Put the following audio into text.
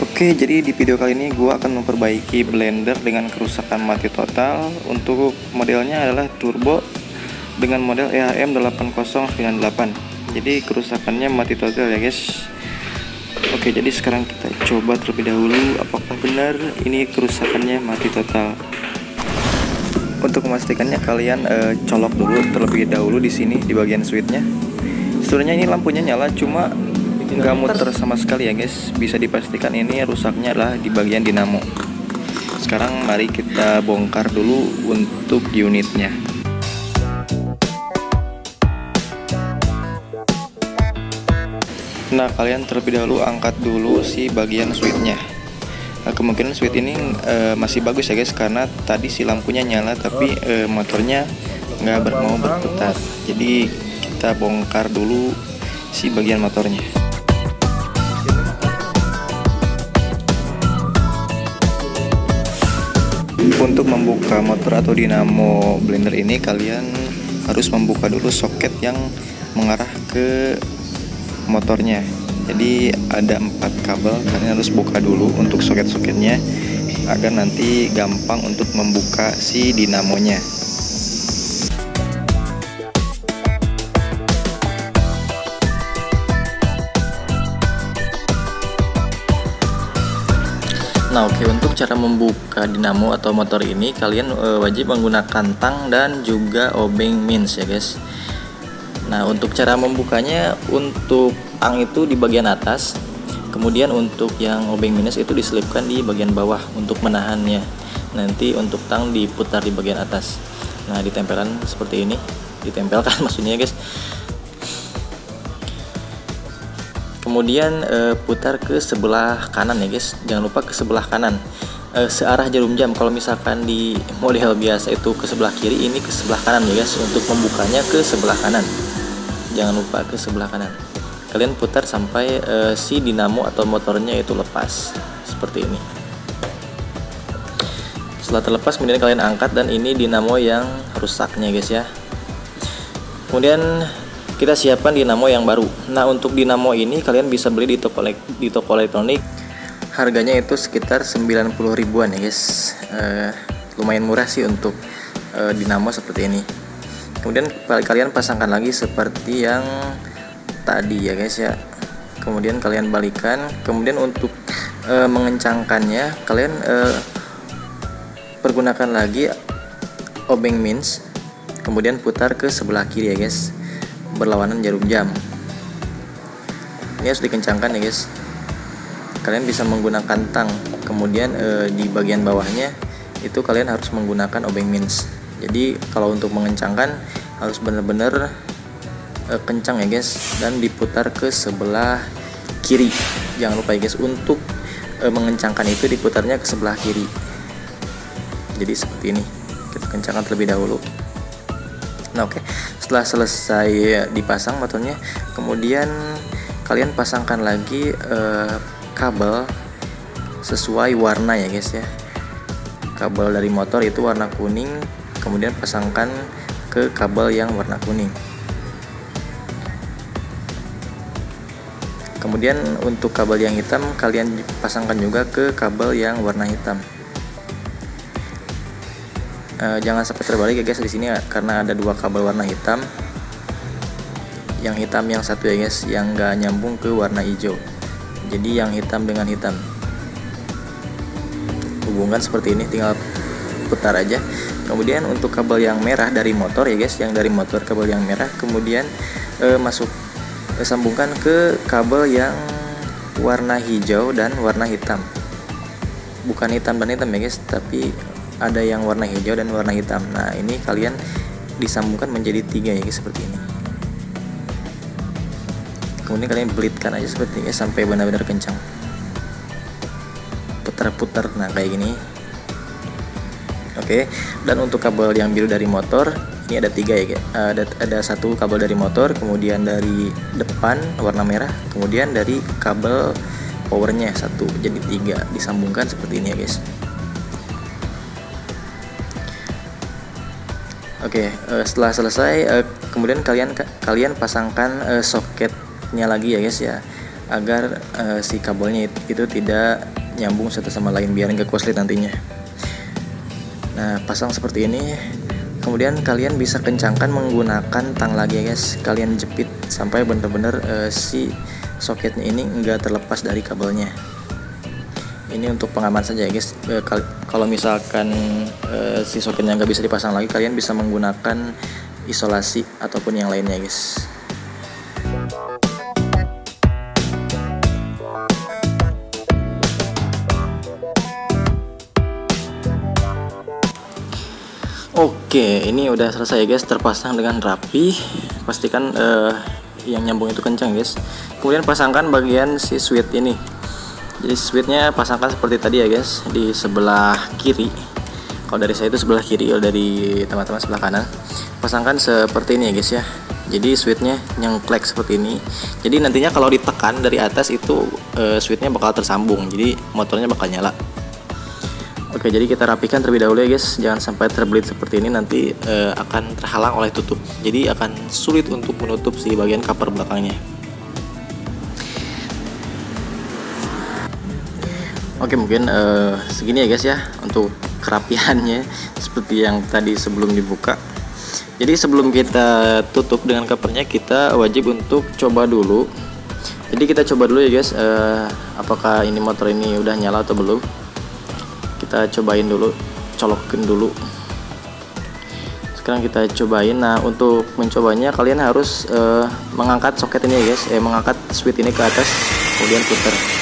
Oke, jadi di video kali ini gue akan memperbaiki blender dengan kerusakan mati total. Untuk modelnya adalah turbo dengan model e EAM 8098. Jadi kerusakannya mati total ya guys. Oke, jadi sekarang kita coba terlebih dahulu apakah benar ini kerusakannya mati total. Untuk memastikannya kalian uh, colok dulu terlebih dahulu di sini di bagian switchnya. Sebenarnya ini lampunya nyala cuma nggak muter sama sekali ya guys. Bisa dipastikan ini rusaknya adalah di bagian dinamo. Sekarang mari kita bongkar dulu untuk unitnya. Nah kalian terlebih dahulu angkat dulu si bagian switchnya. Nah, kemungkinan switch ini e, masih bagus ya guys karena tadi si lampunya nyala tapi e, motornya nggak mau berputar. Jadi kita bongkar dulu si bagian motornya. Untuk membuka motor atau dinamo blender ini kalian harus membuka dulu soket yang mengarah ke motornya. Jadi ada empat kabel kalian harus buka dulu untuk soket-soketnya agar nanti gampang untuk membuka si dinamonya Nah oke okay, untuk cara membuka dinamo atau motor ini kalian e, wajib menggunakan tang dan juga obeng mins ya guys. Nah untuk cara membukanya untuk tang itu di bagian atas Kemudian untuk yang obeng minus itu diselipkan di bagian bawah untuk menahannya. Nanti untuk tang diputar di bagian atas. Nah ditempelkan seperti ini Ditempelkan maksudnya guys kemudian e, putar ke sebelah kanan ya guys. Jangan lupa ke sebelah kanan. E, searah jarum jam. Kalau misalkan di model biasa itu ke sebelah kiri ini ke sebelah kanan ya guys. Untuk membukanya ke sebelah kanan. Jangan lupa ke sebelah kanan. Kalian putar sampai e, si dinamo atau motornya itu lepas. Seperti ini. Setelah terlepas kemudian kalian angkat dan ini dinamo yang rusaknya guys ya. Kemudian kita siapkan dinamo yang baru. Nah untuk dinamo ini kalian bisa beli di toko di toko elektronik. Harganya itu sekitar 90 ribuan ya guys. Uh, lumayan murah sih untuk uh, dinamo seperti ini. Kemudian kalian pasangkan lagi seperti yang tadi ya guys ya. Kemudian kalian balikan. Kemudian untuk uh, mengencangkannya kalian uh, pergunakan lagi obeng mins kemudian putar ke sebelah kiri ya guys berlawanan jarum jam. Ini harus dikencangkan ya guys. Kalian bisa menggunakan tang. Kemudian e, di bagian bawahnya itu kalian harus menggunakan obeng mins jadi kalau untuk mengencangkan harus benar-benar e, kencang ya guys dan diputar ke sebelah kiri. Jangan lupa ya guys untuk e, mengencangkan itu diputarnya ke sebelah kiri. Jadi seperti ini. Kita kencangkan terlebih dahulu. Nah oke. okay. Setelah selesai dipasang motornya kemudian kalian pasangkan lagi uh, kabel sesuai warna ya guys ya. Kabel dari motor itu warna kuning kemudian pasangkan ke kabel yang warna kuning. Kemudian untuk kabel yang hitam kalian pasangkan juga ke kabel yang warna hitam uh, jangan sampai terbalik ya guys di sini karena ada dua kabel warna hitam. Yang hitam yang satu ya guys yang gak nyambung ke warna hijau. Jadi yang hitam dengan hitam. Hubungan seperti ini tinggal putar aja. Kemudian untuk kabel yang merah dari motor ya guys yang dari motor kabel yang merah. Kemudian eh, masuk eh, sambungkan ke kabel yang warna hijau dan warna hitam. Bukan hitam dan hitam ya guys tapi ada yang warna hijau dan warna hitam. Nah ini kalian disambungkan menjadi tiga ya seperti ini. Kemudian kalian belitkan aja seperti ini sampai benar-benar kencang. Putar-putar nah kayak gini. Oke dan untuk kabel yang biru dari motor ini ada tiga ya ada ada satu kabel dari motor kemudian dari depan warna merah kemudian dari kabel powernya satu. Jadi tiga disambungkan seperti ini ya guys Oke, okay, uh, eh, setelah selesai uh, kemudian kalian kalian pasangkan uh, soket rusaknya lagi ya guys ya. Agar uh, si kabelnya itu, tidak nyambung satu sama lain biar nggak koslet nantinya. Nah pasang seperti ini. Kemudian kalian bisa kencangkan menggunakan tang lagi ya guys. Kalian jepit sampai bener-bener uh, si soketnya ini enggak terlepas dari kabelnya ini untuk pengaman saja ya guys e, kalau misalkan e, si soketnya nggak bisa dipasang lagi kalian bisa menggunakan isolasi ataupun yang lainnya guys Oke, ini udah selesai guys, terpasang dengan rapi. Pastikan uh, yang nyambung itu kencang guys. Kemudian pasangkan bagian si switch ini. Jadi switchnya pasangkan seperti tadi ya guys, di sebelah kiri. Kalau dari saya itu sebelah kiri, kalau dari teman-teman sebelah kanan. Pasangkan seperti ini ya guys ya. Jadi switchnya nyengklek seperti ini. Jadi nantinya kalau ditekan dari atas itu uh, switchnya bakal tersambung. Jadi motornya bakal nyala. Oke, jadi kita rapikan terlebih dahulu ya guys. Jangan sampai terbelit seperti ini nanti uh, akan terhalang oleh tutup. Jadi akan sulit untuk menutup si bagian cover belakangnya. Oke, mungkin uh, segini ya guys ya untuk kerapiannya seperti yang tadi sebelum dibuka. Jadi sebelum kita tutup dengan covernya kita wajib untuk coba dulu. Jadi kita coba dulu ya guys, uh, apakah ini motor ini udah nyala atau belum kita cobain dulu colokin dulu sekarang kita cobain nah untuk mencobanya kalian harus uh, mengangkat soket ini ya guys eh mengangkat switch ini ke atas kemudian putar